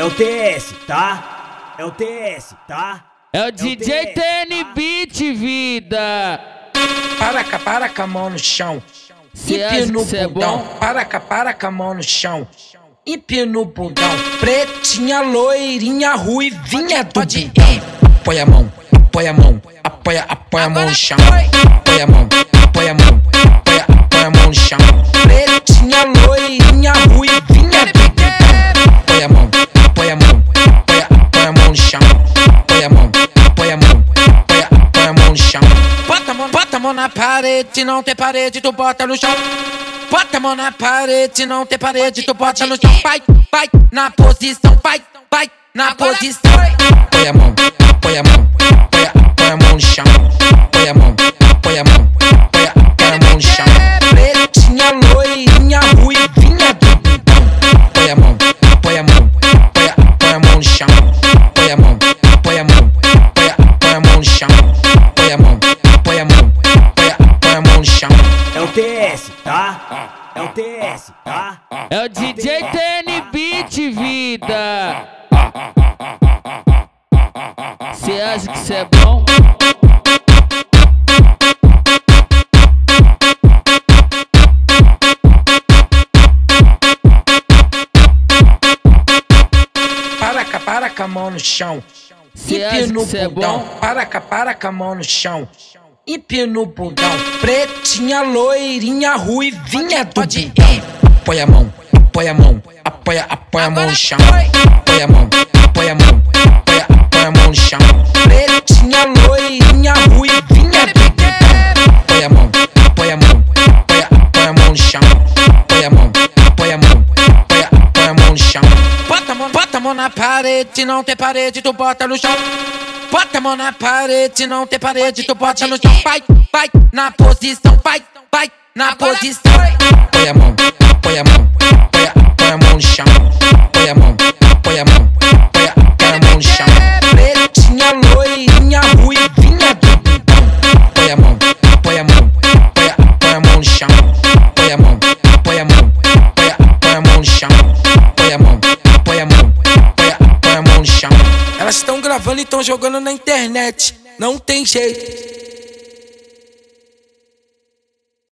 É o TS, tá? É o TS, tá? É o DJ TN Beat, vida. Para cá, para com a mão no chão. Empina o é bundão. bom? Para cá, para com a mão no chão. Empina o bundão. Pretinha, loirinha, ruivinha do bundão. Apoia a mão, apoia a mão, apoia, apoia a mão no chão. Apoia a mão, apoia a mão, mão, na parede, não tem parede, tu bota no chão. Bota a mão na parede, não tem parede, tu bota no chão. Vai, vai, na posição, vai, vai, na posição. Apoia a mão, apoia a mão, TS, tá? É o TS, tá? É o DJ TN Beat, vida. Cê acha que cê é bom? Para cá, para com a mão no chão. Cê acha que cê é bom? Para cá, para com a mão no chão. Empina o bundão. Pretinha, loirinha, ruivinha do bundão. Apoia a mão, apoia a mão, apoia, apoia a mão no chão. Apoia a mão, apoia a mão, apoia, apoia a mão no chão. Pretinha, loirinha, ruivinha do bundão. Apoia a mão, apoia a mão, apoia, apoia a mão no chão. Apoia a mão, apoia a mão, apoia, apoia a mão no chão. Bota a mão, bota a mão na parede, não tem parede, tu bota no chão. Bota a mão na parede, não tem parede, tu bota no chão. Vai, vai, na posição, vai, vai, na posição. Apoia a mão, apoia a mão, gravando e estão jogando na internet. Não tem jeito.